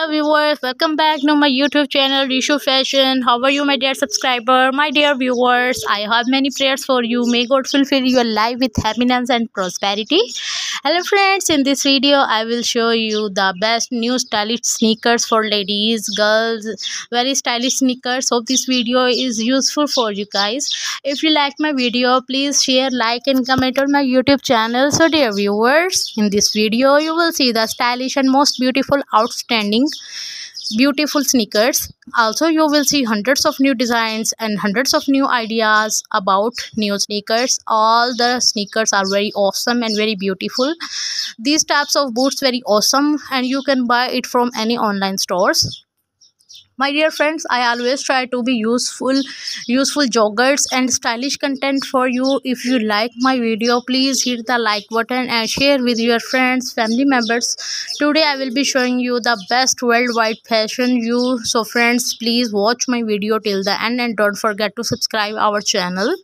Hello viewers, welcome back to my YouTube channel Reshu Fashion. How are you my dear subscriber? My dear viewers, I have many prayers for you. May God fulfill your life with happiness and prosperity. Hello friends, in this video I will show you the best new stylish sneakers for ladies, girls, very stylish sneakers. Hope this video is useful for you guys. If you like my video, please share, like and comment on my YouTube channel. So dear viewers, in this video you will see the stylish and most beautiful outstanding beautiful sneakers. Also you will see hundreds of new designs and hundreds of new ideas about new sneakers. All the sneakers are very awesome and very beautiful. These types of boots very awesome and you can buy it from any online stores my dear friends i always try to be useful useful joggers and stylish content for you. If you like my video please hit the like button and share with your friends family members. Today i will be showing you the best worldwide fashion you. So friends please watch my video till the end and don't forget to subscribe our channel.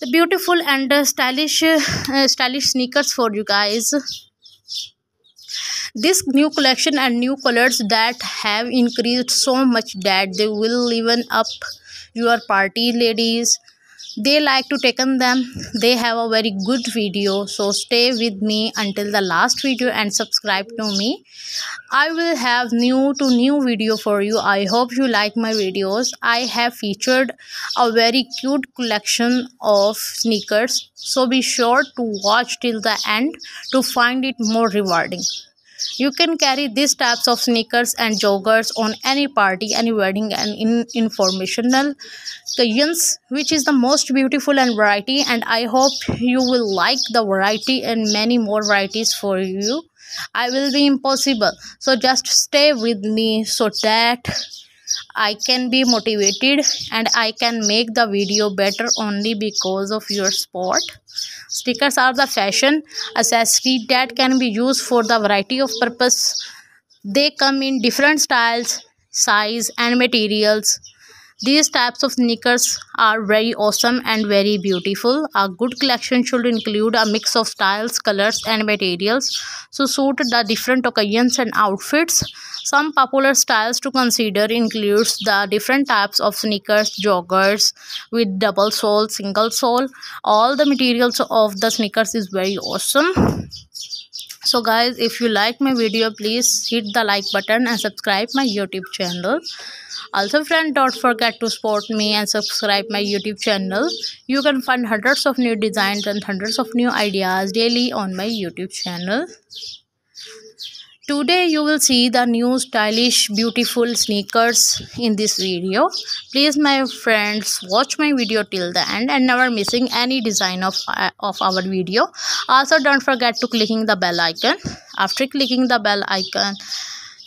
The beautiful and stylish uh, stylish sneakers for you guys this new collection and new colors that have increased so much that they will even up your party ladies. They like to take on them. They have a very good video. So stay with me until the last video and subscribe to me. I will have new to new video for you. I hope you like my videos. I have featured a very cute collection of sneakers. So be sure to watch till the end to find it more rewarding you can carry these types of sneakers and joggers on any party, any wedding and in informational occasions which is the most beautiful and variety and I hope you will like the variety and many more varieties for you. I will be impossible. So just stay with me so that I can be motivated and I can make the video better only because of your support. Stickers are the fashion accessory that can be used for the variety of purpose. They come in different styles, size and materials. These types of sneakers are very awesome and very beautiful. A good collection should include a mix of styles, colors and materials to suit the different occasions and outfits. Some popular styles to consider includes the different types of sneakers, joggers with double sole, single sole. All the materials of the sneakers is very awesome. So guys, if you like my video, please hit the like button and subscribe my YouTube channel. Also friend, don't forget to support me and subscribe my YouTube channel. You can find hundreds of new designs and hundreds of new ideas daily on my YouTube channel. Today you will see the new stylish beautiful sneakers in this video. Please my friends watch my video till the end and never missing any design of, uh, of our video. Also don't forget to clicking the bell icon. After clicking the bell icon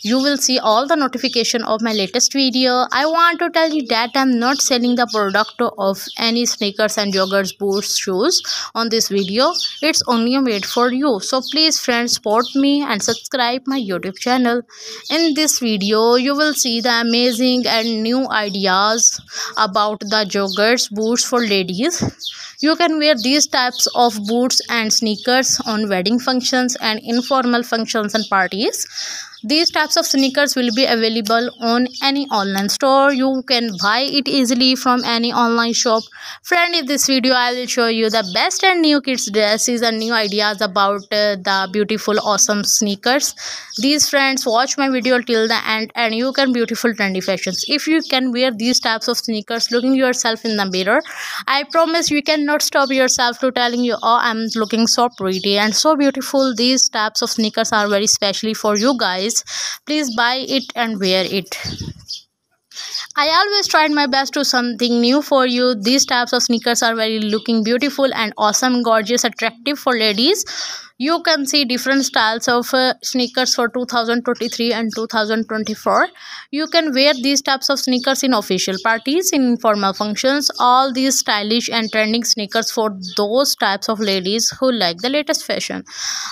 you will see all the notification of my latest video. I want to tell you that i'm not selling the product of any sneakers and joggers boots shoes on this video. It's only made for you. So please friends support me and subscribe my youtube channel. In this video you will see the amazing and new ideas about the joggers boots for ladies. You can wear these types of boots and sneakers on wedding functions and informal functions and parties these types of sneakers will be available on any online store. You can buy it easily from any online shop. Friend in this video i will show you the best and new kids dresses and new ideas about uh, the beautiful awesome sneakers. These friends watch my video till the end and you can beautiful trendy fashions. If you can wear these types of sneakers looking yourself in the mirror i promise you cannot stop yourself to telling you oh i'm looking so pretty and so beautiful. These types of sneakers are very specially for you guys please buy it and wear it I always tried my best to something new for you. These types of sneakers are very looking beautiful and awesome, gorgeous, attractive for ladies you can see different styles of uh, sneakers for 2023 and 2024 you can wear these types of sneakers in official parties in informal functions. All these stylish and trending sneakers for those types of ladies who like the latest fashion.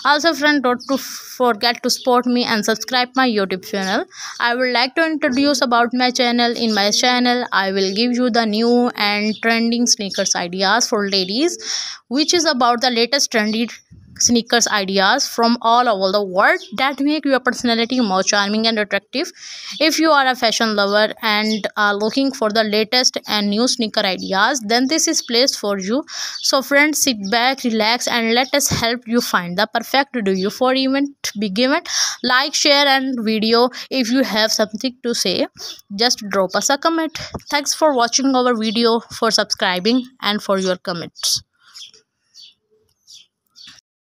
Also friend don't to forget to support me and subscribe my youtube channel. I would like to introduce about my channel. In my channel i will give you the new and trending sneakers ideas for ladies which is about the latest trendy sneakers ideas from all over the world that make your personality more charming and attractive. If you are a fashion lover and are looking for the latest and new sneaker ideas then this is place for you. So friends sit back relax and let us help you find the perfect do you for event big event like share and video if you have something to say. Just drop us a comment. Thanks for watching our video for subscribing and for your comments